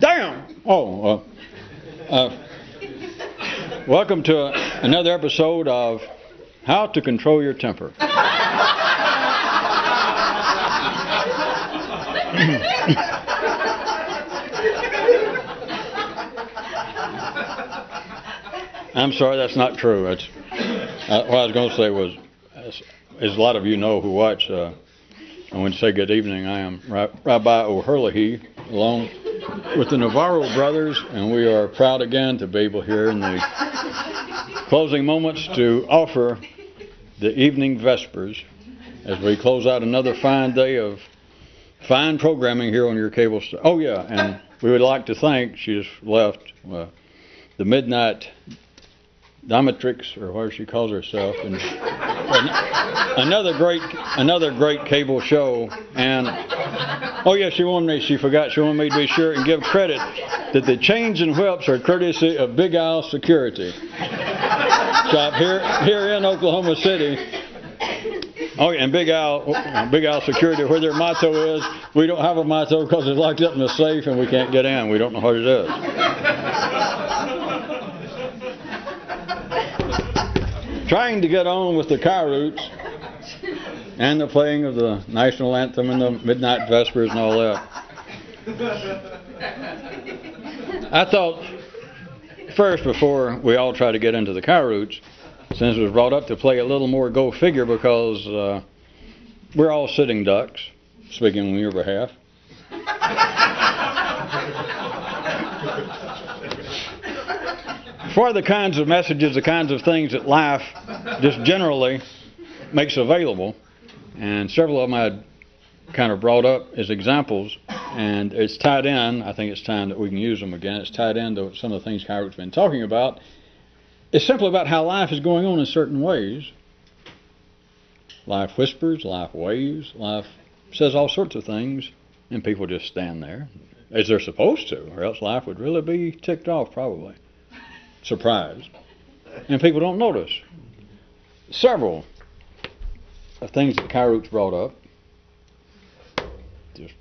Damn! Oh, uh, uh, welcome to a, another episode of How to Control Your Temper. I'm sorry, that's not true. It's, uh, what I was going to say was, as, as, a lot of you know who watch, uh, I want to say good evening. I am Rabbi O'Herlihy, along with the Navarro brothers, and we are proud again to be able here in the closing moments to offer the evening vespers as we close out another fine day of fine programming here on your cable. St- oh yeah, and we would like to thank. She just left. Uh, the midnight Dominatrix, or whatever she calls herself, and another great, another great cable show. And oh yeah, she wanted me. She forgot. She wanted me to be sure and give credit that the chains and whips are courtesy of Big Al Security shop here here in Oklahoma City. Oh, and Big Al, Big Al Security, where their motto is, we don't have a motto because it's locked up in the safe and we can't get in. We don't know what it is. Trying to get on with the Kyroots and the playing of the national anthem and the midnight vespers and all that. I thought first, before we all try to get into the Kyroots, since it was brought up to play a little more go figure because uh, we're all sitting ducks, speaking on your behalf. For the kinds of messages, the kinds of things that life just generally makes available. And several of them I kind of brought up as examples, and it's tied in. I think it's time that we can use them again. It's tied in to some of the things Kyra's been talking about. It's simply about how life is going on in certain ways. Life whispers, life waves, life says all sorts of things, and people just stand there as they're supposed to, or else life would really be ticked off, probably surprised. And people don't notice. Several of things that Kyroot's brought up. Just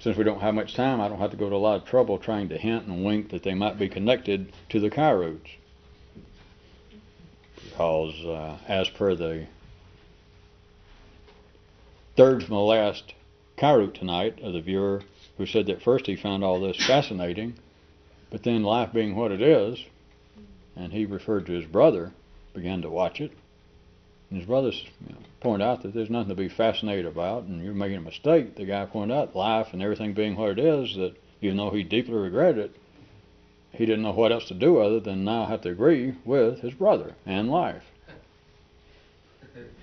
since we don't have much time, I don't have to go to a lot of trouble trying to hint and wink that they might be connected to the Kyroots. Because uh, as per the third from the last Kyroot tonight of the viewer who said that first he found all this fascinating but then life being what it is, and he referred to his brother, began to watch it. And his brother you know, pointed out that there's nothing to be fascinated about, and you're making a mistake. The guy pointed out life and everything being what it is, that even though he deeply regretted it, he didn't know what else to do other than now have to agree with his brother and life.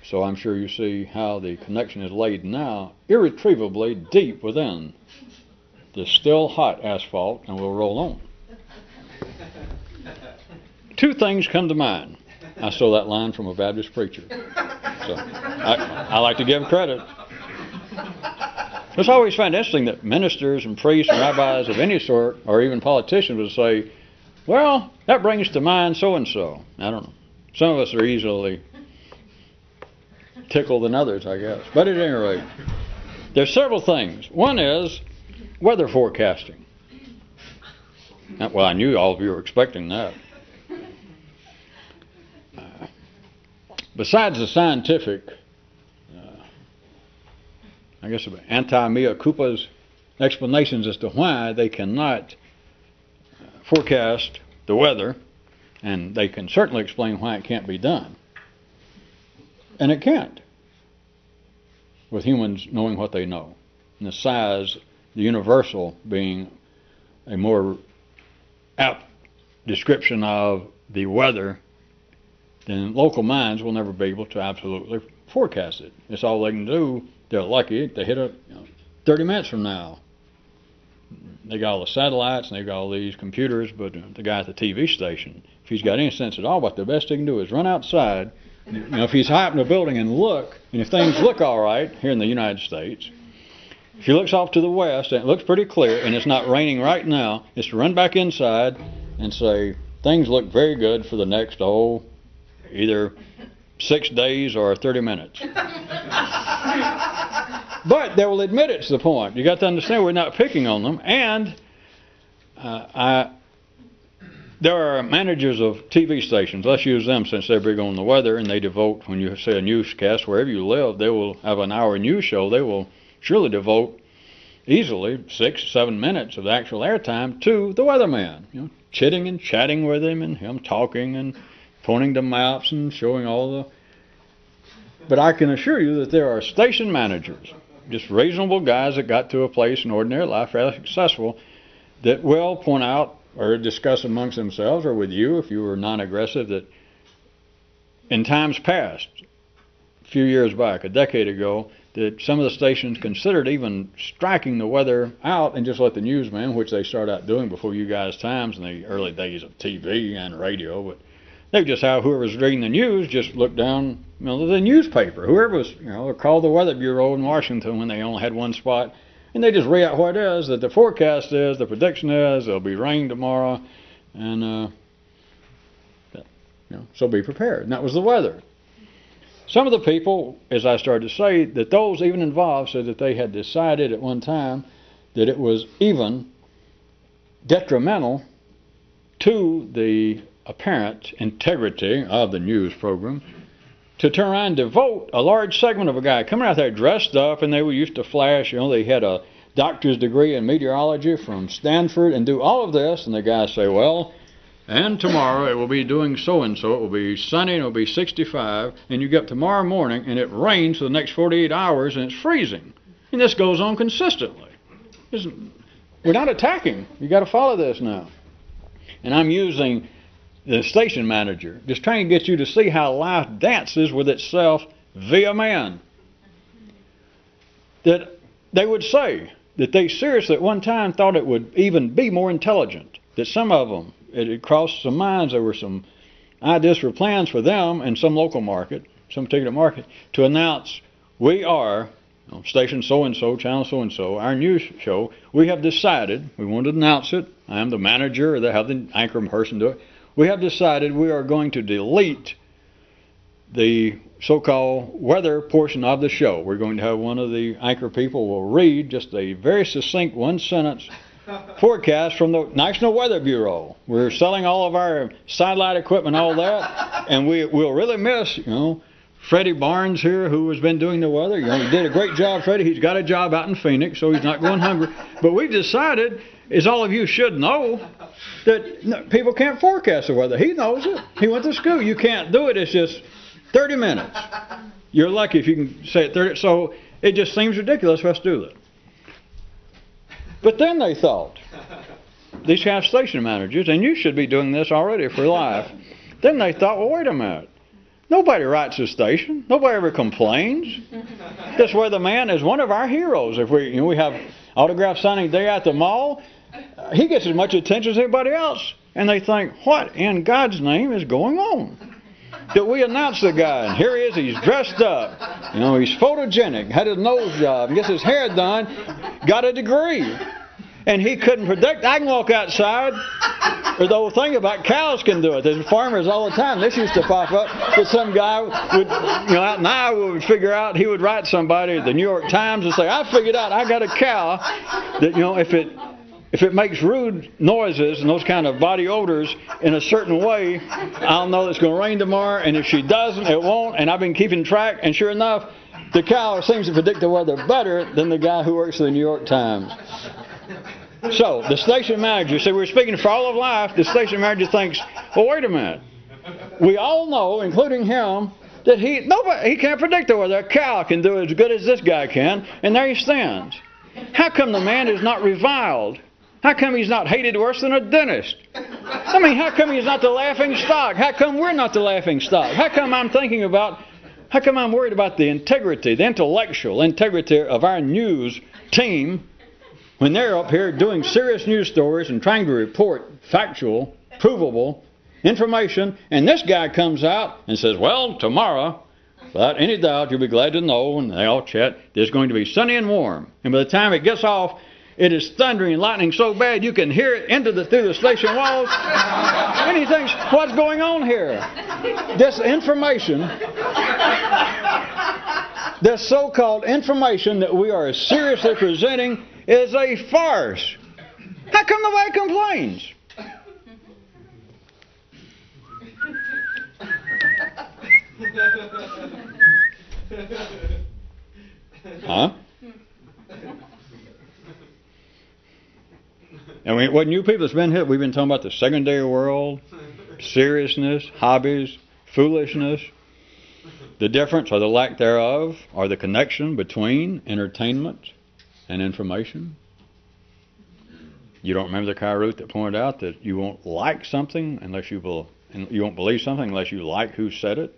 So I'm sure you see how the connection is laid now, irretrievably deep within the still hot asphalt, and we'll roll on. Two things come to mind. I stole that line from a Baptist preacher. So I, I like to give him credit. It's always found interesting that ministers and priests and rabbis of any sort, or even politicians, would say, well, that brings to mind so and so. I don't know. Some of us are easily tickled than others, I guess. But at any rate, there's several things. One is weather forecasting. Well, I knew all of you were expecting that. Besides the scientific, uh, I guess, anti mea culpa's explanations as to why they cannot uh, forecast the weather, and they can certainly explain why it can't be done. And it can't, with humans knowing what they know. And the size, the universal being a more apt description of the weather then local minds will never be able to absolutely forecast it. It's all they can do. They're lucky they hit it you know, 30 minutes from now. They got all the satellites and they got all these computers, but the guy at the TV station, if he's got any sense at all, what the best he can do is run outside. You know, if he's high up in a building and look, and if things look all right here in the United States, if he looks off to the west and it looks pretty clear and it's not raining right now, is to run back inside and say, things look very good for the next, oh, either six days or 30 minutes. but they will admit it's the point. You got to understand we're not picking on them, and uh, I there are managers of TV stations. Let's use them since they're big on the weather and they devote, when you say a newscast, wherever you live, they will have an hour news show. They will surely devote easily six, seven minutes of the actual airtime to the weatherman. You know, chitting and chatting with him and him talking and pointing to maps and showing all the. But I can assure you that there are station managers, just reasonable guys that got to a place in ordinary life, fairly successful, that will point out or discuss amongst themselves or with you if you were non aggressive that in times past, a few years back, a decade ago, that some of the stations considered even striking the weather out and just let the newsman, which they started out doing before you guys' times in the early days of TV and radio, but they just have whoever was reading the news just look down you know, the newspaper. Whoever was, you know, called the Weather Bureau in Washington when they only had one spot and they just read out what it is that the forecast is, the prediction is, there'll be rain tomorrow, and uh, you know, so be prepared. And that was the weather. Some of the people, as I started to say, that those even involved said that they had decided at one time that it was even detrimental to the apparent integrity of the news program to turn around and devote a large segment of a guy coming out there dressed up, and they were used to flash. You know, they had a doctor's degree in meteorology from Stanford and do all of this, and the guy say, well, and tomorrow it will be doing so and so. It will be sunny and it will be 65, and you get tomorrow morning and it rains for the next 48 hours and it's freezing. And this goes on consistently. we're not attacking. You got to follow this now. And I'm using the station manager, just trying to get you to see how life dances with itself via man. That they would say that they seriously at one time thought it would even be more intelligent. That some of them, it had crossed some minds, there were some ideas for plans for them in some local market, some particular market, to announce we are station so and so, channel so and so, our news show. We have decided we want to announce it. I am the manager, or they have the anchor person do it we have decided we are going to delete the so-called weather portion of the show. We're going to have one of the anchor people will read just a very succinct one sentence forecast from the National Weather Bureau. We're selling all of our satellite equipment, all that, and we will really miss, you know, Freddie Barnes here, who has been doing the weather. You know, he did a great job, Freddie. He's got a job out in Phoenix, so he's not going hungry. But we've decided, as all of you should know, that people can't forecast the weather. He knows it. He went to school. You can't do it. It's just 30 minutes. You're lucky if you can say it 30. So it just seems ridiculous for us to do that. But then they thought, these have station managers, and you should be doing this already for life. Then they thought, well, wait a minute. Nobody writes the station. Nobody ever complains. This weatherman is one of our heroes. If we, you know, we have autograph signing day at the mall, he gets as much attention as anybody else. And they think, what in God's name is going on? That we announce the guy, and here he is, he's dressed up. You know, he's photogenic, had his nose job, gets his hair done, got a degree. And he couldn't predict. I can walk outside. There's the old thing about cows can do it. There's farmers all the time. This used to pop up that some guy would, you know, out in Iowa would figure out, he would write somebody, at the New York Times, and say, I figured out I got a cow that, you know, if it if it makes rude noises and those kind of body odors in a certain way, I'll know it's going to rain tomorrow. And if she doesn't, it won't. And I've been keeping track. And sure enough, the cow seems to predict the weather better than the guy who works for the New York Times. So the station manager, see, we're speaking for all of life. The station manager thinks, well, wait a minute. We all know, including him, that he nobody he can't predict the weather. A cow can do as good as this guy can, and there he stands. How come the man is not reviled? How come he's not hated worse than a dentist? I mean, how come he's not the laughing stock? How come we're not the laughing stock? How come I'm thinking about, how come I'm worried about the integrity, the intellectual integrity of our news team when they're up here doing serious news stories and trying to report factual, provable information, and this guy comes out and says, Well, tomorrow, without any doubt, you'll be glad to know, and they all chat, it's going to be sunny and warm. And by the time it gets off, it is thundering and lightning so bad you can hear it into the through the station walls. and he thinks, what's going on here? This information, this so-called information that we are seriously presenting is a farce. How come the nobody complains. Huh? I mean, what new people that's been hit, we've been talking about the secondary world, seriousness, hobbies, foolishness, the difference or the lack thereof, or the connection between entertainment and information. You don't remember the Kyroots that pointed out that you won't like something unless you will, you won't believe something unless you like who said it.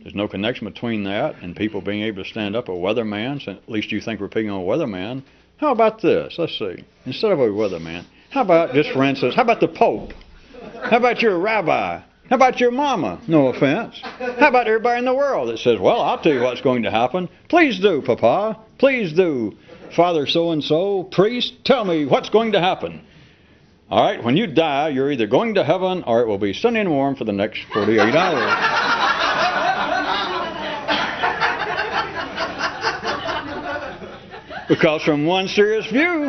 There's no connection between that and people being able to stand up a weatherman. At least you think we're picking on a weatherman. How about this? Let's see. Instead of a weatherman, how about just for instance, how about the Pope? How about your rabbi? How about your mama? No offense. How about everybody in the world that says, Well, I'll tell you what's going to happen. Please do, Papa. Please do. Father so and so, priest, tell me what's going to happen. All right, when you die, you're either going to heaven or it will be sunny and warm for the next 48 hours. Because from one serious view,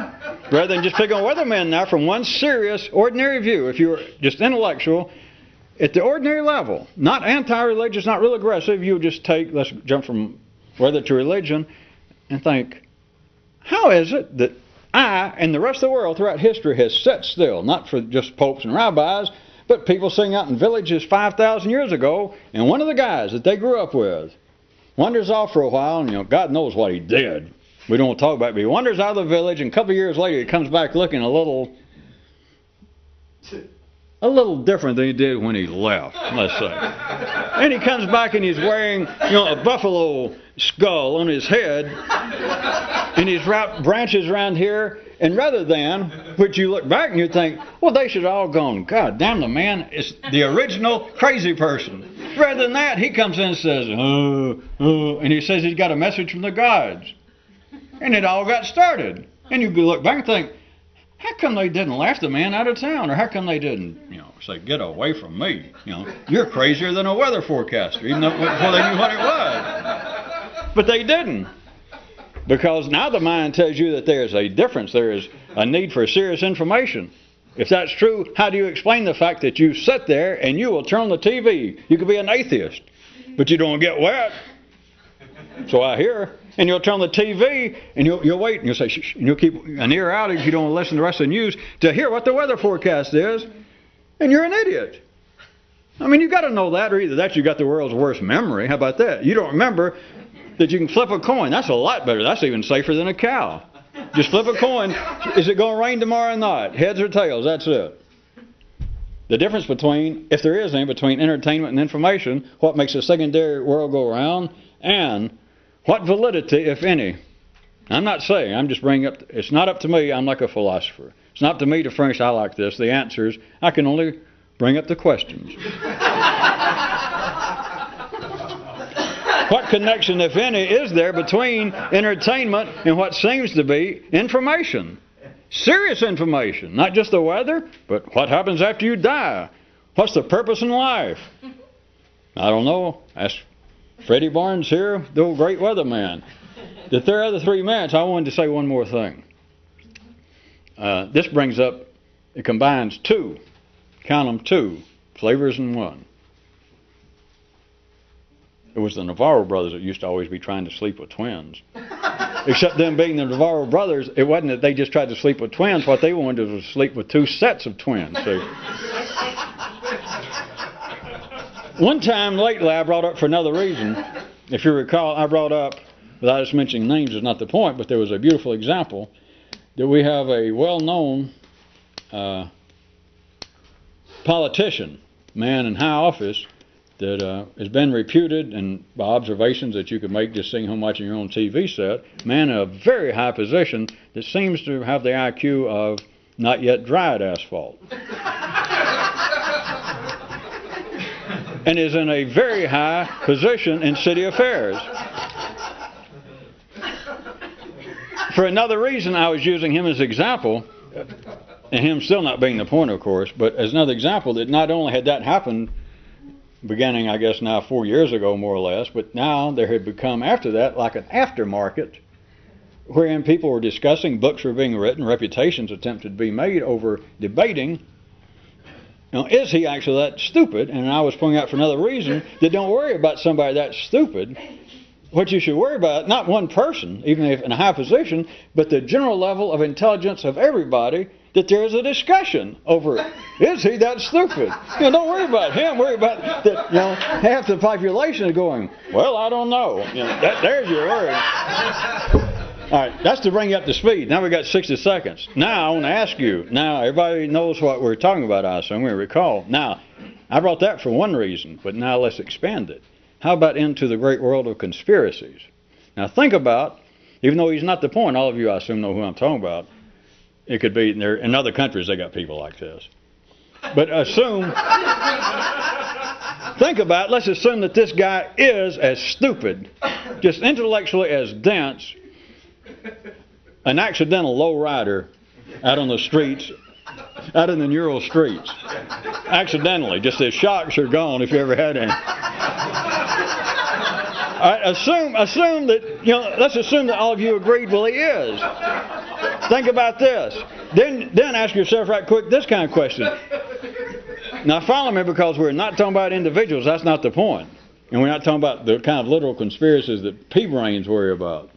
rather than just pick on weathermen now, from one serious, ordinary view, if you're just intellectual, at the ordinary level, not anti-religious, not real aggressive, you just take, let's jump from weather to religion, and think, how is it that I and the rest of the world throughout history has sat still, not for just popes and rabbis, but people sitting out in villages 5,000 years ago, and one of the guys that they grew up with wanders off for a while, and you know, God knows what he did. We don't talk about it, but he wanders out of the village, and a couple years later, he comes back looking a little, a little different than he did when he left. Let's say, and he comes back and he's wearing, you know, a buffalo skull on his head, and he's wrapped branches around here. And rather than, which you look back and you think, well, they should all gone. God damn, the man is the original crazy person. Rather than that, he comes in and says, oh, oh, and he says he's got a message from the gods. And it all got started. And you look back and think, how come they didn't laugh the man out of town? Or how come they didn't, you know, say, get away from me? You know, you're crazier than a weather forecaster, even though, before they knew what it was. But they didn't. Because now the mind tells you that there's a difference, there is a need for serious information. If that's true, how do you explain the fact that you sit there and you will turn the TV? You could be an atheist, but you don't get wet. So I hear and you'll turn the TV and you'll, you'll wait and you'll say, shh, and you'll keep an ear out if you don't listen to the rest of the news to hear what the weather forecast is, and you're an idiot. I mean, you've got to know that, or either that you've got the world's worst memory. How about that? You don't remember that you can flip a coin. That's a lot better. That's even safer than a cow. Just flip a coin. Is it going to rain tomorrow night? Heads or tails? That's it. The difference between, if there is any, between entertainment and information, what makes the secondary world go around, and what validity, if any? I'm not saying, I'm just bringing up, it's not up to me, I'm like a philosopher. It's not up to me to furnish, I like this, the answers. I can only bring up the questions. what connection, if any, is there between entertainment and what seems to be information? Serious information, not just the weather, but what happens after you die. What's the purpose in life? I don't know. Ask Freddie Barnes here, the old great weatherman. The third other three minutes, I wanted to say one more thing. Uh, this brings up, it combines two, count them two, flavors in one. It was the Navarro brothers that used to always be trying to sleep with twins. Except them being the Navarro brothers, it wasn't that they just tried to sleep with twins. What they wanted was to sleep with two sets of twins. So one time lately, I brought up for another reason. If you recall, I brought up, without just mentioning names is not the point, but there was a beautiful example that we have a well-known uh, politician, man in high office, that uh, has been reputed, and by observations that you could make just sitting home watching your own TV set, man in a very high position that seems to have the IQ of not yet dried asphalt. And is in a very high position in city affairs. For another reason, I was using him as example, and him still not being the point, of course, but as another example that not only had that happened beginning, I guess, now four years ago, more or less, but now there had become, after that, like an aftermarket wherein people were discussing, books were being written, reputations attempted to be made over debating. Now, is he actually that stupid? And I was pointing out for another reason that don't worry about somebody that stupid. What you should worry about, not one person, even if in a high position, but the general level of intelligence of everybody that there is a discussion over is he that stupid? You know, don't worry about him. Worry about that. You know, half the population is going. Well, I don't know. You know, that, there's your worry. All right, that's to bring you up to speed. Now we got 60 seconds. Now I want to ask you. Now everybody knows what we're talking about. I assume we recall. Now, I brought that for one reason, but now let's expand it. How about into the great world of conspiracies? Now think about, even though he's not the point, all of you I assume know who I'm talking about. It could be there in other countries they got people like this. But assume think about let's assume that this guy is as stupid, just intellectually as dense, an accidental low rider out on the streets, out in the neural streets. Accidentally, just his shocks are gone if you ever had any. I assume assume that you know let's assume that all of you agreed well he is. Think about this. Then, then ask yourself right quick this kind of question. Now, follow me because we're not talking about individuals. That's not the point. And we're not talking about the kind of literal conspiracies that pea brains worry about.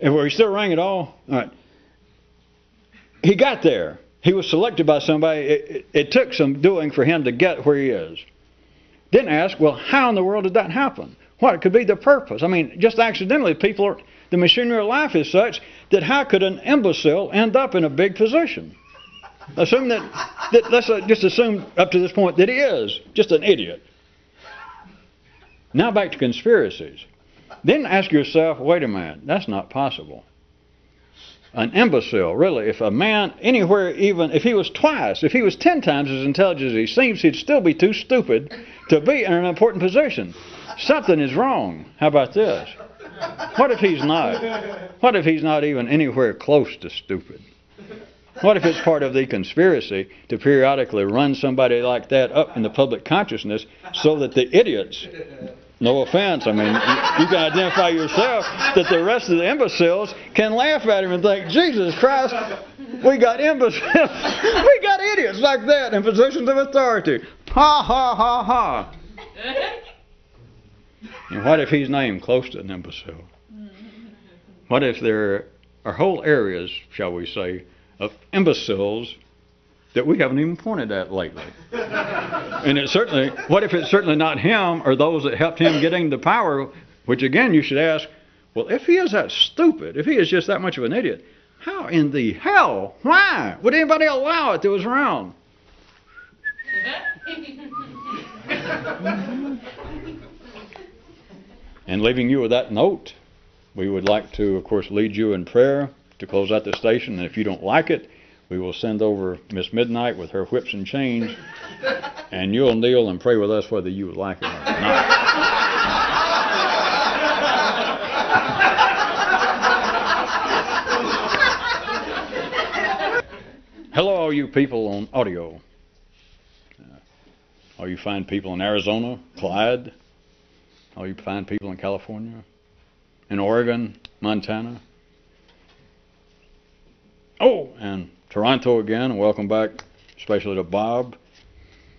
And were you still rang at all? All right. He got there. He was selected by somebody. It, it, it took some doing for him to get where he is. Then ask, well, how in the world did that happen? What could be the purpose? I mean, just accidentally, people are, the machinery of life is such that how could an imbecile end up in a big position? Assume that, that let's uh, just assume up to this point that he is just an idiot. Now back to conspiracies. Then ask yourself, wait a minute, that's not possible. An imbecile, really, if a man anywhere, even if he was twice, if he was ten times as intelligent as he seems, he'd still be too stupid to be in an important position. Something is wrong. How about this? What if he's not? What if he's not even anywhere close to stupid? What if it's part of the conspiracy to periodically run somebody like that up in the public consciousness so that the idiots, no offense, I mean, you, can identify yourself, that the rest of the imbeciles can laugh at him and think, Jesus Christ, we got imbeciles, we got idiots like that in positions of authority. Ha, ha, ha, ha. And what if he's named close to an imbecile? What if there are whole areas, shall we say, of imbeciles that we haven't even pointed at lately? and it certainly, what if it's certainly not him or those that helped him getting the power? Which again, you should ask, well, if he is that stupid, if he is just that much of an idiot, how in the hell, why would anybody allow it that was around? And leaving you with that note, we would like to, of course, lead you in prayer to close out the station. And if you don't like it, we will send over Miss Midnight with her whips and chains, and you'll kneel and pray with us whether you like it or not. Hello, all you people on audio. Uh, all you fine people in Arizona, Clyde, all you fine people in California, in Oregon, Montana. Oh, and Toronto again. Welcome back, especially to Bob.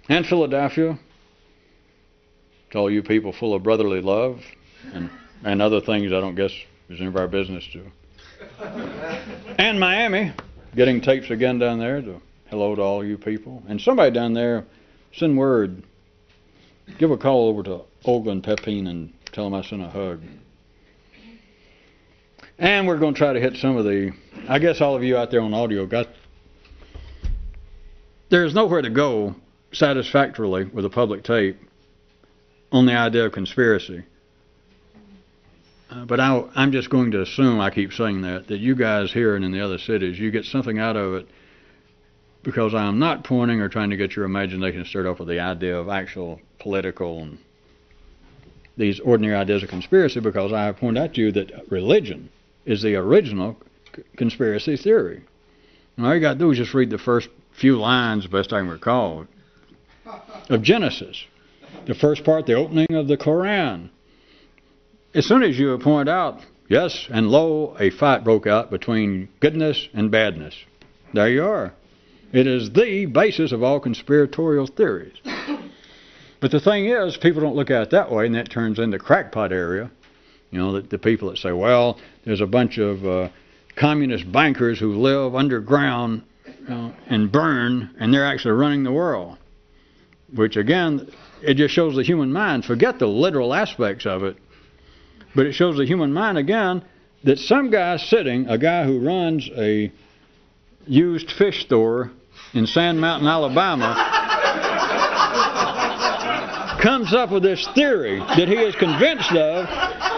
And Philadelphia. To all you people full of brotherly love and, and other things I don't guess is any of our business to. and Miami, getting tapes again down there. To hello to all you people. And somebody down there, send word. Give a call over to Olga and Pepine and tell them I sent a hug. And we're going to try to hit some of the. I guess all of you out there on audio got. There's nowhere to go satisfactorily with a public tape on the idea of conspiracy. Uh, but I, I'm just going to assume, I keep saying that, that you guys here and in the other cities, you get something out of it because I'm not pointing or trying to get your imagination stirred up with the idea of actual political and these ordinary ideas of conspiracy because I point out to you that religion is the original conspiracy theory. And all you got to do is just read the first few lines, best I can recall, of Genesis. The first part, the opening of the Koran. As soon as you point out, Yes, and lo, a fight broke out between goodness and badness. There you are. It is the basis of all conspiratorial theories. But the thing is, people don't look at it that way, and that turns into crackpot area. You know, the, the people that say, well, there's a bunch of uh, communist bankers who live underground uh, and burn, and they're actually running the world. Which, again, it just shows the human mind. Forget the literal aspects of it, but it shows the human mind, again, that some guy sitting, a guy who runs a used fish store in Sand Mountain, Alabama, comes up with this theory that he is convinced of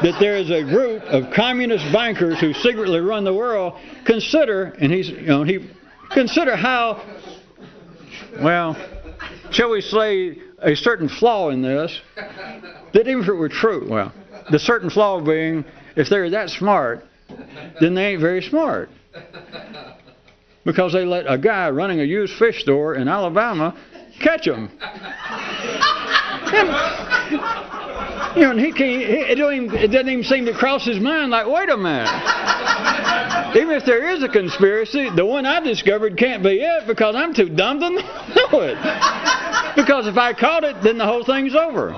that there is a group of communist bankers who secretly run the world. Consider, and he's, you know, he consider how, well, shall we say, a certain flaw in this, that even if it were true, well, the certain flaw being, if they're that smart, then they ain't very smart. Because they let a guy running a used fish store in Alabama catch them. you know, and he can't, it, don't even, it doesn't even seem to cross his mind like, wait a minute. Even if there is a conspiracy, the one I discovered can't be it because I'm too dumb to know it. Because if I caught it, then the whole thing's over.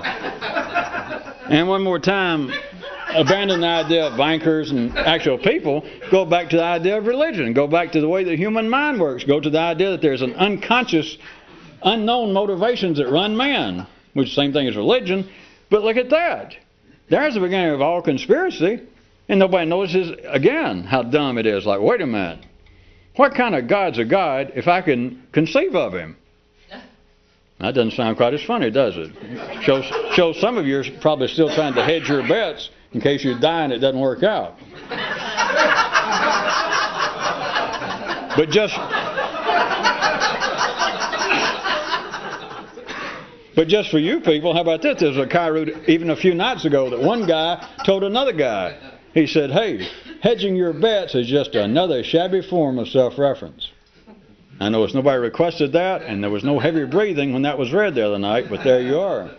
And one more time, abandon the idea of bankers and actual people. Go back to the idea of religion. Go back to the way the human mind works. Go to the idea that there's an unconscious, unknown motivations that run man which is the same thing as religion. But look at that. There's the beginning of all conspiracy. And nobody notices, again, how dumb it is. Like, wait a minute. What kind of God's a God if I can conceive of him? That doesn't sound quite as funny, does it? Shows, shows some of you are probably still trying to hedge your bets in case you die and it doesn't work out. But just But just for you people, how about this? There's a Kyroot even a few nights ago that one guy told another guy. He said, hey, hedging your bets is just another shabby form of self-reference. I know it's nobody requested that, and there was no heavy breathing when that was read the other night, but there you are.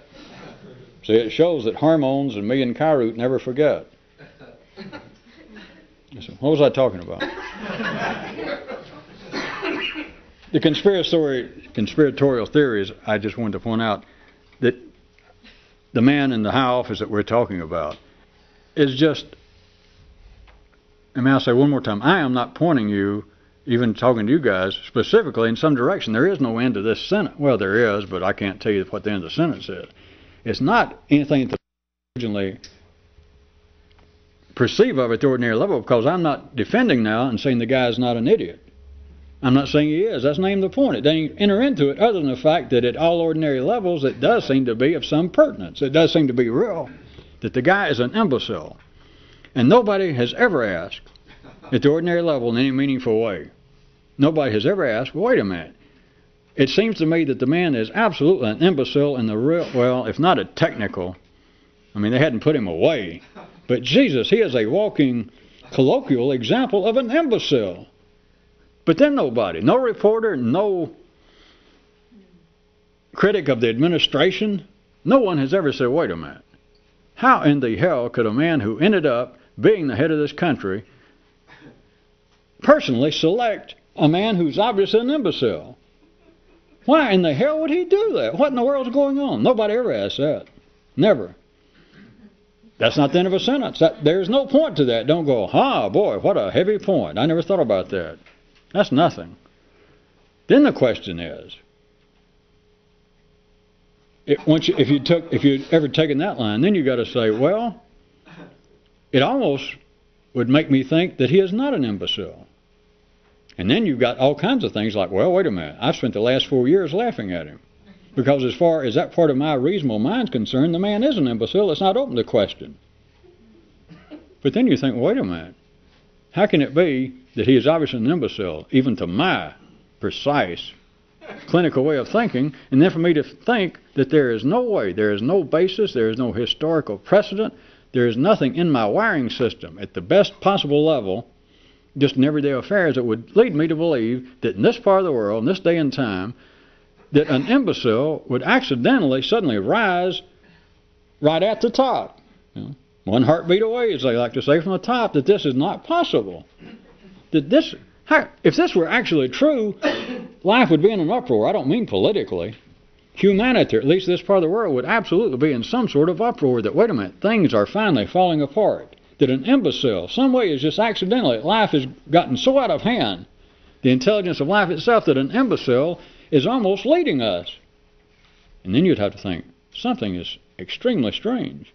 See, it shows that hormones and me and Kyroot never forget. What was I talking about? The conspiratorial, conspiratorial theories, I just wanted to point out that the man in the high office that we're talking about is just, and may I say one more time, I am not pointing you, even talking to you guys, specifically in some direction. There is no end to this sentence. Well, there is, but I can't tell you what the end of the sentence is. It's not anything to originally perceive of at the ordinary level because I'm not defending now and saying the guy's not an idiot. I'm not saying he is. That's name the point. It doesn't enter into it other than the fact that at all ordinary levels it does seem to be of some pertinence. It does seem to be real that the guy is an imbecile. And nobody has ever asked at the ordinary level in any meaningful way. Nobody has ever asked, wait a minute. It seems to me that the man is absolutely an imbecile in the real, well, if not a technical, I mean, they hadn't put him away. But Jesus, he is a walking colloquial example of an imbecile. But then nobody, no reporter, no critic of the administration, no one has ever said, wait a minute, how in the hell could a man who ended up being the head of this country personally select a man who's obviously an imbecile? Why in the hell would he do that? What in the world's going on? Nobody ever asked that. Never. That's not the end of a sentence. That, there's no point to that. Don't go, ah, boy, what a heavy point. I never thought about that. That's nothing. Then the question is, it, once you, if you took if you'd ever taken that line, then you've got to say, well, it almost would make me think that he is not an imbecile. And then you've got all kinds of things like, well, wait a minute, I've spent the last four years laughing at him. Because as far as that part of my reasonable mind's concerned, the man is an imbecile. It's not open to question. But then you think, wait a minute, how can it be that he is obviously an imbecile, even to my precise clinical way of thinking, and then for me to think that there is no way, there is no basis, there is no historical precedent, there is nothing in my wiring system at the best possible level, just in everyday affairs, that would lead me to believe that in this part of the world, in this day and time, that an imbecile would accidentally suddenly rise right at the top. You know? One heartbeat away, as they like to say from the top, that this is not possible. That this, if this were actually true, life would be in an uproar. I don't mean politically. Humanity, at least this part of the world, would absolutely be in some sort of uproar that, wait a minute, things are finally falling apart. That an imbecile, some way is just accidentally, life has gotten so out of hand, the intelligence of life itself, that an imbecile is almost leading us. And then you'd have to think, something is extremely strange.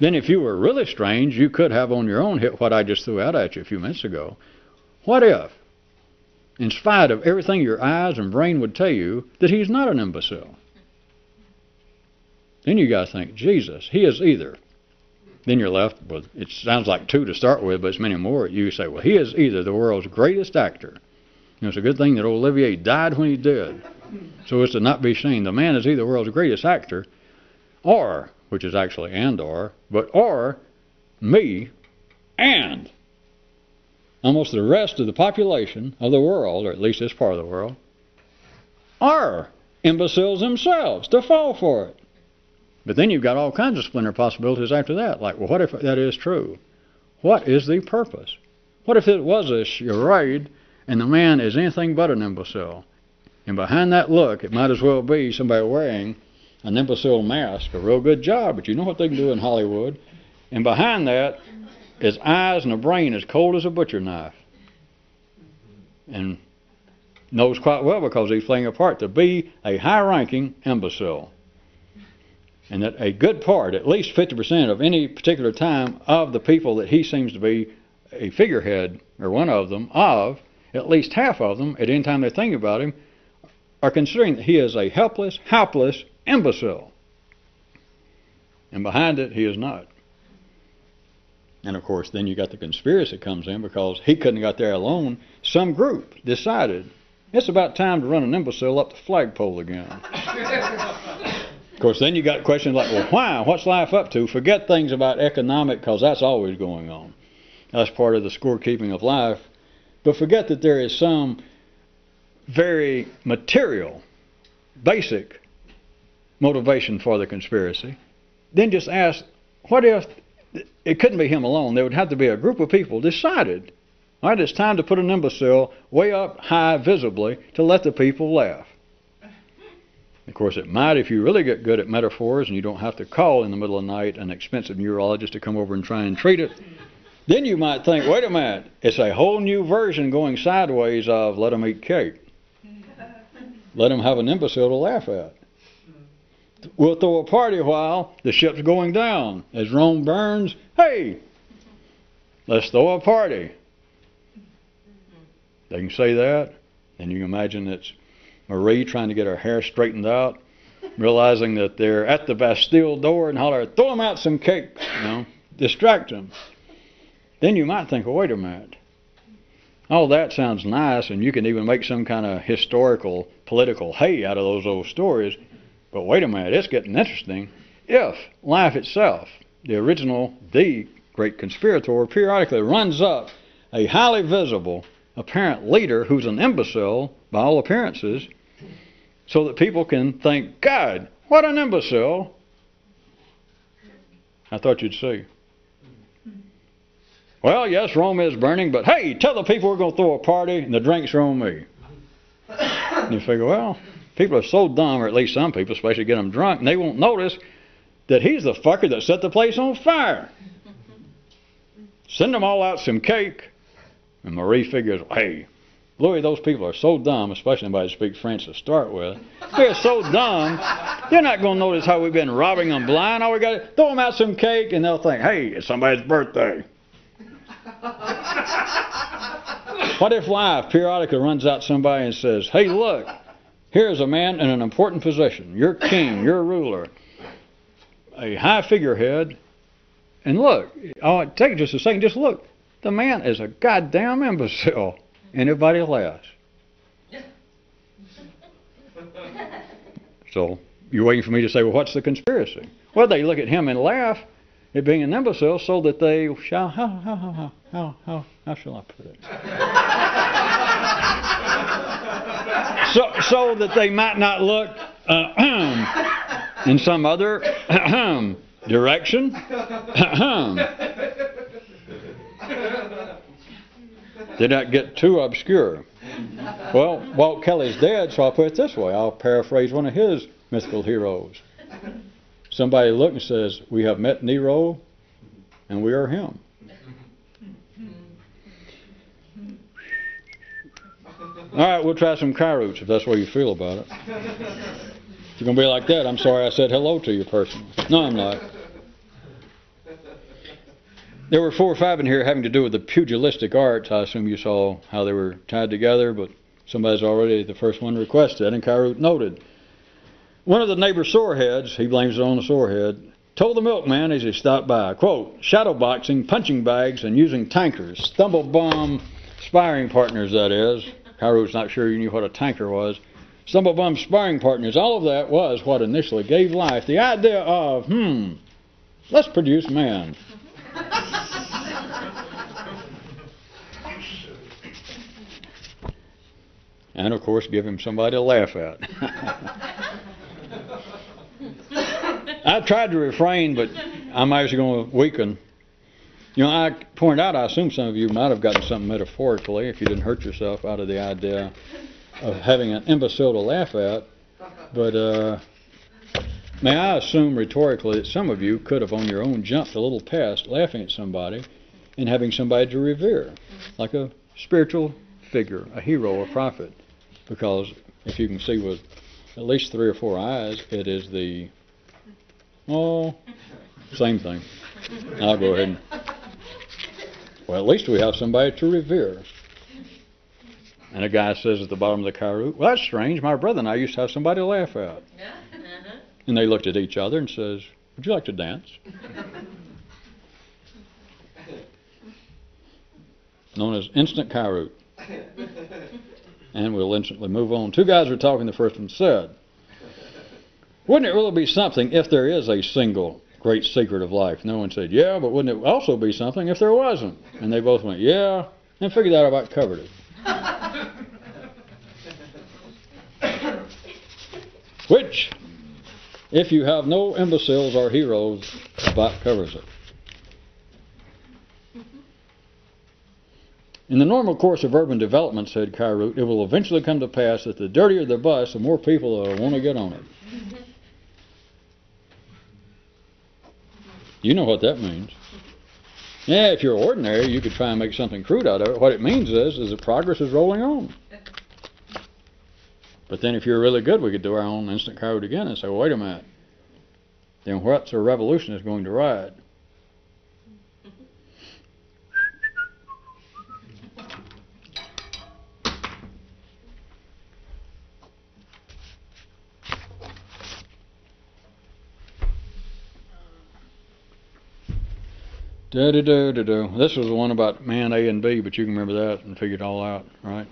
Then, if you were really strange, you could have on your own hit what I just threw out at you a few minutes ago. What if, in spite of everything your eyes and brain would tell you, that he's not an imbecile? Then you got to think, Jesus, he is either. Then you're left with, it sounds like two to start with, but it's many more. You say, well, he is either the world's greatest actor. You know, it's a good thing that Olivier died when he did, so as to not be seen. The man is either the world's greatest actor, or, which is actually and or, but or me and almost the rest of the population of the world, or at least this part of the world, are imbeciles themselves to fall for it. But then you've got all kinds of splinter possibilities after that. Like, well, what if that is true? What is the purpose? What if it was a charade and the man is anything but an imbecile? And behind that look, it might as well be somebody wearing an imbecile mask, a real good job, but you know what they can do in Hollywood. And behind that is eyes and a brain as cold as a butcher knife. And knows quite well because he's playing a part to be a high ranking imbecile. And that a good part, at least 50% of any particular time, of the people that he seems to be a figurehead, or one of them, of, at least half of them, at any time they think about him, are considering that he is a helpless, helpless imbecile. And behind it, he is not. And of course, then you got the conspiracy comes in because he couldn't have got there alone. Some group decided it's about time to run an imbecile up the flagpole again. of course, then you got questions like, well, why? What's life up to? Forget things about economic because that's always going on. That's part of the scorekeeping of life. But forget that there is some very material, basic motivation for the conspiracy. Then just ask, what if it couldn't be him alone? There would have to be a group of people decided, all right, it's time to put an imbecile way up high visibly to let the people laugh. Of course, it might if you really get good at metaphors and you don't have to call in the middle of the night an expensive neurologist to come over and try and treat it. Then you might think, wait a minute, it's a whole new version going sideways of let them eat cake. Let them have an imbecile to laugh at. We'll throw a party while the ship's going down. As Rome burns, hey, let's throw a party. They can say that, and you can imagine it's Marie trying to get her hair straightened out, realizing that they're at the Bastille door and holler, throw them out some cake, you know, distract them. Then you might think, wait a minute. All that sounds nice, and you can even make some kind of historical, political hay out of those old stories. But wait a minute, it's getting interesting. If life itself, the original, the great conspirator, periodically runs up a highly visible, apparent leader who's an imbecile by all appearances, so that people can think, God, what an imbecile. I thought you'd see. Well, yes, Rome is burning, but hey, tell the people we're going to throw a party and the drinks are on me. And you figure, well, people are so dumb, or at least some people, especially get them drunk, and they won't notice that he's the fucker that set the place on fire. Send them all out some cake. And Marie figures, hey, Louis, those people are so dumb, especially anybody who speaks French to start with. They're so dumb, they're not going to notice how we've been robbing them blind. All we got to throw them out some cake, and they'll think, hey, it's somebody's birthday. what if life periodically runs out somebody and says, hey, look, here's a man in an important position. You're king, you're ruler, a high figurehead. And look, I'll take just a second, just look. The man is a goddamn imbecile. And everybody laughs. So you're waiting for me to say, well, what's the conspiracy? Well, they look at him and laugh at being an imbecile so that they shall, how, how, how, how, how, how shall I put it? So, so that they might not look uh, in some other Direction? Did not get too obscure. Well, Walt Kelly's dead, so I'll put it this way. I'll paraphrase one of his mythical heroes. Somebody look and says, We have met Nero, and we are him. All right, we'll try some roots if that's way you feel about it. If you're going to be like that, I'm sorry I said hello to you personally. No, I'm not. There were four or five in here having to do with the pugilistic arts. I assume you saw how they were tied together, but somebody's already the first one requested, and Kyroot noted. One of the neighbor soreheads, he blames it on the sorehead, told the milkman as he stopped by, quote, shadowboxing, punching bags, and using tankers, stumble bomb sparring partners, that is. Kyroot's not sure he knew what a tanker was. Some of them sparring partners, all of that was what initially gave life the idea of, hmm, let's produce man. and of course, give him somebody to laugh at. I tried to refrain, but I'm actually going to weaken. You know, I pointed out, I assume some of you might have gotten something metaphorically, if you didn't hurt yourself, out of the idea of having an imbecile to laugh at. But uh, may I assume rhetorically that some of you could have on your own jumped a little past laughing at somebody and having somebody to revere, like a spiritual figure, a hero, a prophet. Because if you can see with at least three or four eyes, it is the Oh, same thing. I'll go ahead and. Well, at least we have somebody to revere. And a guy says at the bottom of the car, Well, that's strange. My brother and I used to have somebody to laugh at. Uh-huh. And they looked at each other and says, Would you like to dance? Known as instant Kyroot. And we'll instantly move on. Two guys were talking, the first one said, wouldn't it really be something if there is a single great secret of life? No one said, Yeah, but wouldn't it also be something if there wasn't? And they both went, Yeah, and figured out about covered it. Which, if you have no imbeciles or heroes, about covers it. In the normal course of urban development, said Kyroot, it will eventually come to pass that the dirtier the bus, the more people will want to get on it. You know what that means. Yeah, if you're ordinary, you could try and make something crude out of it. What it means is, is that progress is rolling on. But then if you're really good, we could do our own instant code again and say, well, wait a minute. Then what's a revolution is going to ride? Da da da da da. This was the one about man A and B, but you can remember that and figure it all out, right?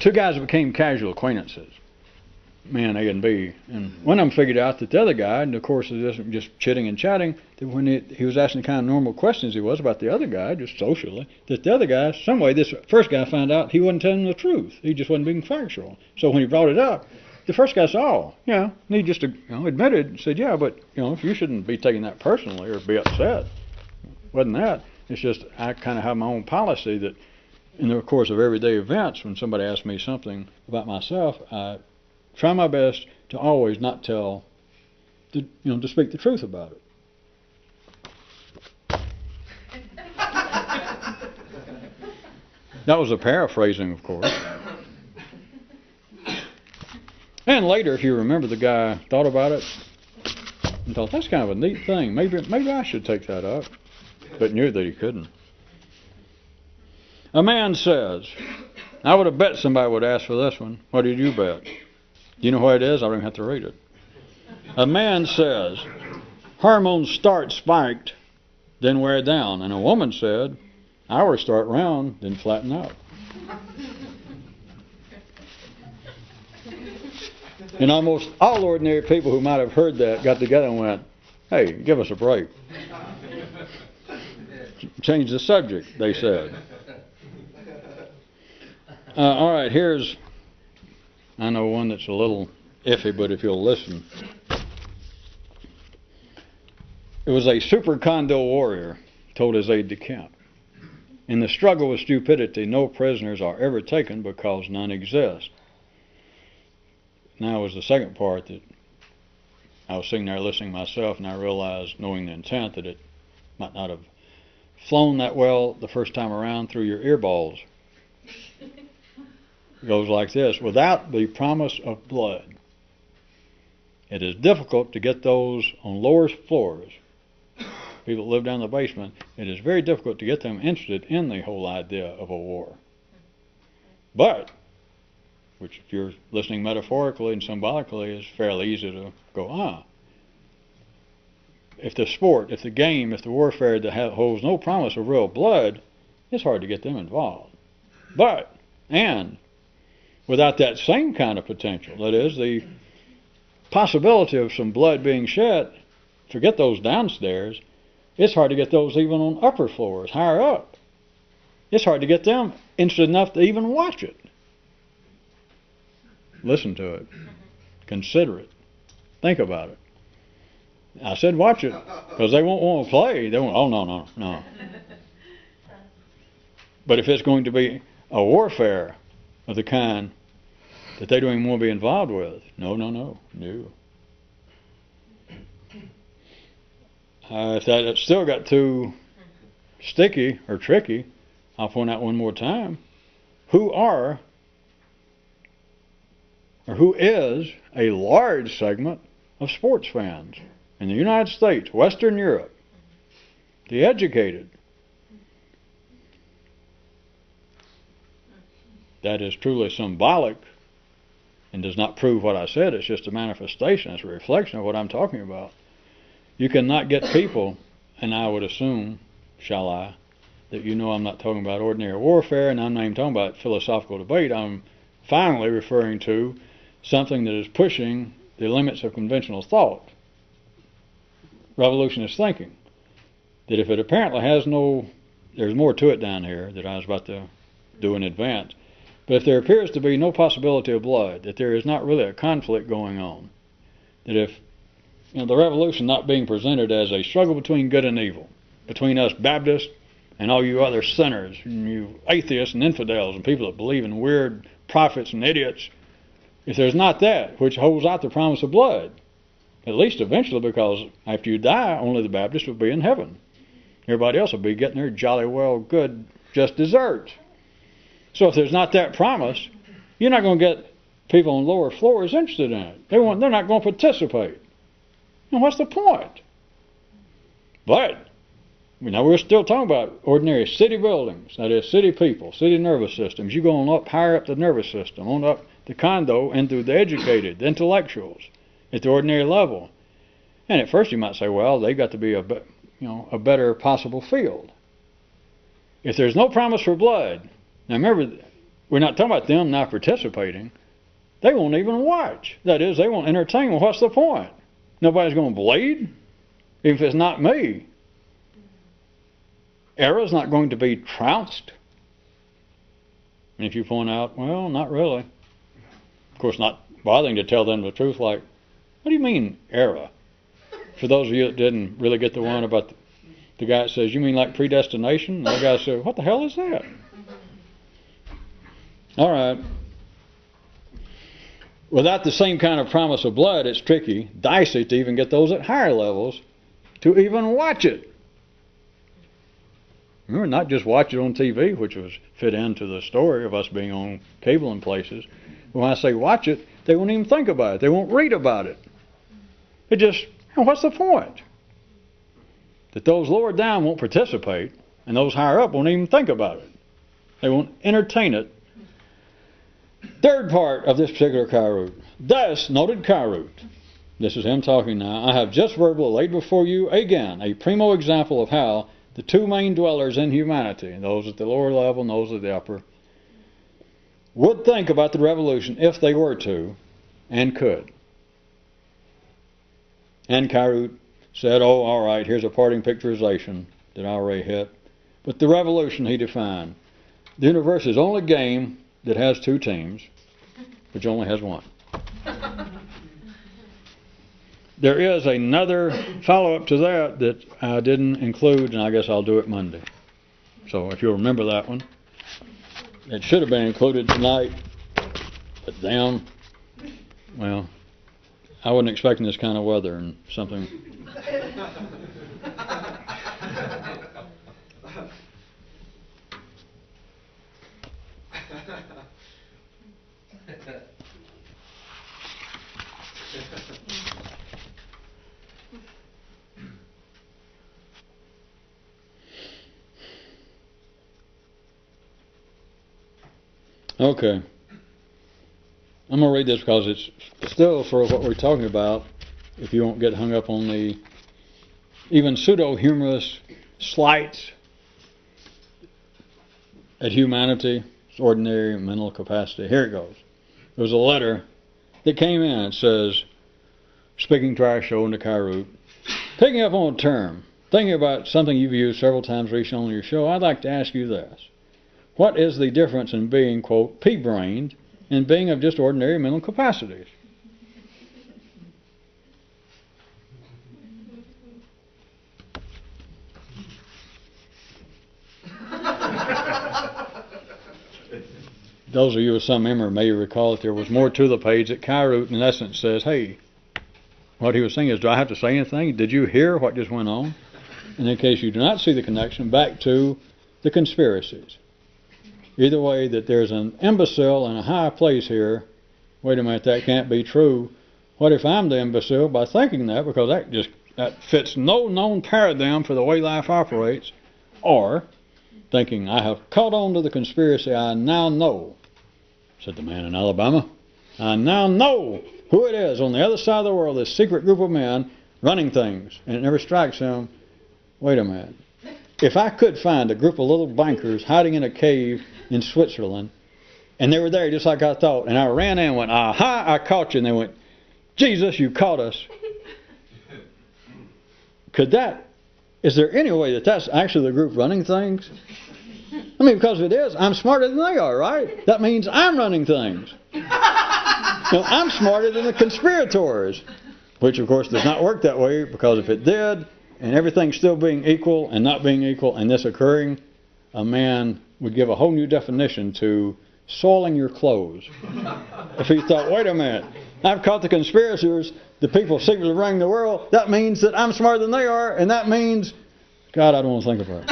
Two guys became casual acquaintances, man A and B, and one of them figured out that the other guy, and of course, just just chitting and chatting, that when he, he was asking the kind of normal questions he was about the other guy, just socially, that the other guy, some way, this first guy found out he wasn't telling the truth. He just wasn't being factual. So when he brought it up, the first guy said, "Oh, yeah," and he just uh, you know, admitted, said, "Yeah, but you know, if you shouldn't be taking that personally or be upset." Wasn't that? It's just I kind of have my own policy that, in the course of everyday events, when somebody asks me something about myself, I try my best to always not tell, to, you know, to speak the truth about it. that was a paraphrasing, of course. And later, if you remember, the guy thought about it and thought, that's kind of a neat thing. Maybe, maybe I should take that up. But knew that he couldn't. A man says, I would have bet somebody would ask for this one. What did you bet? Do you know what it is? I don't even have to read it. A man says, hormones start spiked, then wear down. And a woman said, ours start round, then flatten out. And almost all ordinary people who might have heard that got together and went, hey, give us a break. Change the subject, they said. Uh, all right, here's, I know one that's a little iffy, but if you'll listen. It was a super condo warrior told his aide de camp. In the struggle with stupidity, no prisoners are ever taken because none exist. Now was the second part that I was sitting there listening myself, and I realized, knowing the intent, that it might not have flown that well the first time around through your earballs. It goes like this Without the promise of blood, it is difficult to get those on lower floors, people that live down in the basement, it is very difficult to get them interested in the whole idea of a war. But, which if you're listening metaphorically and symbolically is fairly easy to go, ah, if the sport, if the game, if the warfare that holds no promise of real blood, it's hard to get them involved. But, and, without that same kind of potential, that is, the possibility of some blood being shed, forget those downstairs, it's hard to get those even on upper floors, higher up. It's hard to get them interested enough to even watch it. Listen to it. Consider it. Think about it. I said, watch it, because they won't want to play. They won't. Oh no, no, no. But if it's going to be a warfare of the kind that they don't even want to be involved with, no, no, no, no. Uh, if that still got too sticky or tricky, I'll point out one more time. Who are or who is a large segment of sports fans? in the United States, Western Europe, the educated, that is truly symbolic and does not prove what I said. It's just a manifestation. It's a reflection of what I'm talking about. You cannot get people, and I would assume, shall I, that you know I'm not talking about ordinary warfare and I'm not even talking about philosophical debate. I'm finally referring to something that is pushing the limits of conventional thought revolutionist thinking. That if it apparently has no, there's more to it down here that I was about to do in advance. But if there appears to be no possibility of blood, that there is not really a conflict going on, that if you know, the revolution not being presented as a struggle between good and evil, between us Baptists and all you other sinners, and you atheists and infidels and people that believe in weird prophets and idiots, if there's not that, which holds out the promise of blood, at least eventually, because after you die, only the Baptist will be in heaven. Everybody else will be getting their jolly well good just desserts. So if there's not that promise, you're not going to get people on lower floors interested in it. They want, they're not going to participate. And what's the point? But you know, we're still talking about ordinary city buildings, that is, city people, city nervous systems. You're going up higher up the nervous system, on up the condo, and through the educated, the intellectuals at the ordinary level. And at first you might say, well, they've got to be a you know a better possible field. If there's no promise for blood, now remember, we're not talking about them not participating. They won't even watch. That is, they won't entertain. Well, what's the point? Nobody's going to bleed, if it's not me. Error's not going to be trounced. And if you point out, well, not really. Of course, not bothering to tell them the truth, like, what do you mean, era? For those of you that didn't really get the one about the, the guy that says, You mean like predestination? And the guy said, What the hell is that? All right. Without the same kind of promise of blood, it's tricky, dicey to even get those at higher levels to even watch it. Remember, not just watch it on TV, which was fit into the story of us being on cable and places. When I say watch it, they won't even think about it. They won't read about it. It just, what's the point? That those lower down won't participate, and those higher up won't even think about it. They won't entertain it. Third part of this particular Kyroot. Thus, noted Kyroot. This is him talking now. I have just verbally laid before you again a primo example of how the two main dwellers in humanity, those at the lower level and those at the upper, would think about the revolution if they were to and could. And Kyroot said, Oh, all right, here's a parting picturization that I already hit. But the revolution he defined. The universe is only a game that has two teams, which only has one. there is another follow up to that that I didn't include, and I guess I'll do it Monday. So if you'll remember that one, it should have been included tonight, but damn, well, I wasn't expecting this kind of weather and something. Okay. I'm going to read this because it's still for what we're talking about. If you won't get hung up on the even pseudo humorous slights at humanity, ordinary mental capacity. Here it goes. There's a letter that came in. It says, speaking to our show in the Kyroot, picking up on a term, thinking about something you've used several times recently on your show, I'd like to ask you this. What is the difference in being, quote, pea brained and being of just ordinary mental capacities? Those of you with some memory may recall that there was more to the page that Kyroot, in essence, says, hey, what he was saying is, do I have to say anything? Did you hear what just went on? And in case you do not see the connection, back to the conspiracies. Either way, that there's an imbecile in a high place here. Wait a minute, that can't be true. What if I'm the imbecile by thinking that? Because that just that fits no known paradigm for the way life operates. Or thinking, I have caught on to the conspiracy I now know, said the man in Alabama. I now know who it is on the other side of the world, this secret group of men running things. And it never strikes him, wait a minute. If I could find a group of little bankers hiding in a cave in Switzerland, and they were there just like I thought. And I ran in and went, Aha, I caught you. And they went, Jesus, you caught us. Could that, is there any way that that's actually the group running things? I mean, because it is, I'm smarter than they are, right? That means I'm running things. No, I'm smarter than the conspirators, which of course does not work that way because if it did, and everything still being equal and not being equal, and this occurring, a man would give a whole new definition to soiling your clothes. if he thought, wait a minute, I've caught the conspirators, the people secretly running the world, that means that I'm smarter than they are, and that means, God, I don't want to think about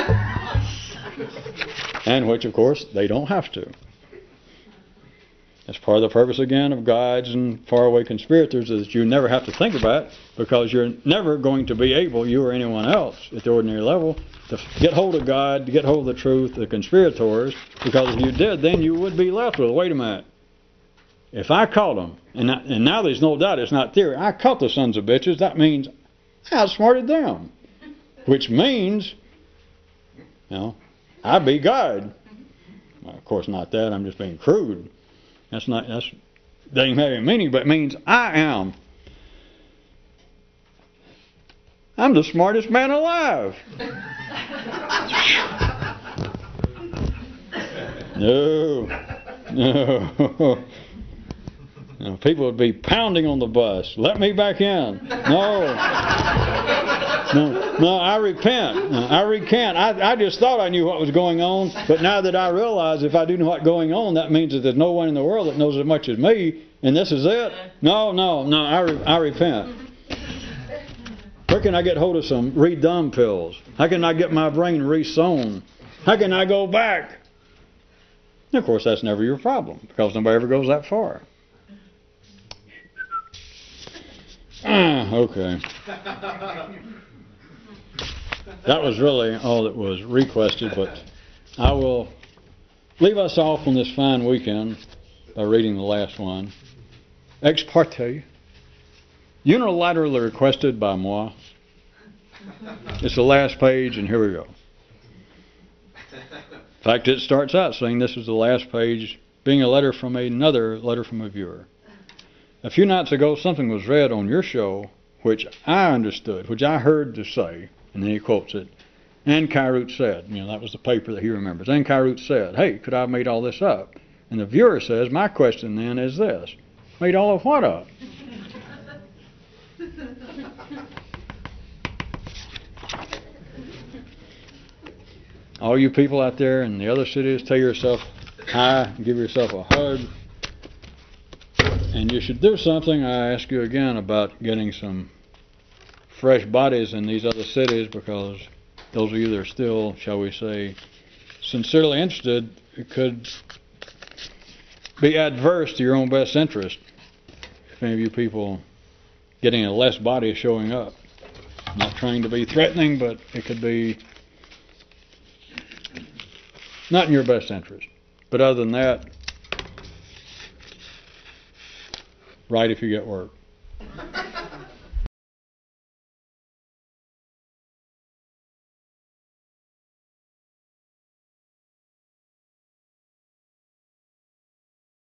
it. and which, of course, they don't have to. That's part of the purpose again of guides and faraway conspirators is that you never have to think about it because you're never going to be able, you or anyone else at the ordinary level, to get hold of God, to get hold of the truth, the conspirators, because if you did, then you would be left with, wait a minute, if I caught them, and, I, and now there's no doubt it's not theory, I caught the sons of bitches, that means I outsmarted them. Which means, you know, I be God. Well, of course, not that, I'm just being crude. That's not, that's, doesn't have any meaning, but it means I am I'm the smartest man alive. no, no. People would be pounding on the bus. Let me back in. No. No, no, I repent. I recant. I, I just thought I knew what was going on, but now that I realize if I do know what's going on, that means that there's no one in the world that knows as much as me, and this is it. No, no, no, I, I repent. Where can I get hold of some redone pills? How can I get my brain resewn? How can I go back? And of course, that's never your problem because nobody ever goes that far. Mm, okay. That was really all that was requested, but I will leave us off on this fine weekend by reading the last one. Ex parte unilaterally requested by moi. It's the last page, and here we go. In fact, it starts out saying this is the last page, being a letter from another letter from a viewer. A few nights ago, something was read on your show which I understood, which I heard to say, and then he quotes it. And Kyroot said, you know, that was the paper that he remembers. And Kyroot said, hey, could I have made all this up? And the viewer says, my question then is this made all of what up? all you people out there in the other cities, tell yourself hi, give yourself a hug. And you should do something. I ask you again about getting some fresh bodies in these other cities because those of you that are still, shall we say, sincerely interested, could be adverse to your own best interest if any of you people getting a less body showing up. Not trying to be threatening, but it could be not in your best interest. But other than that, right if you get work.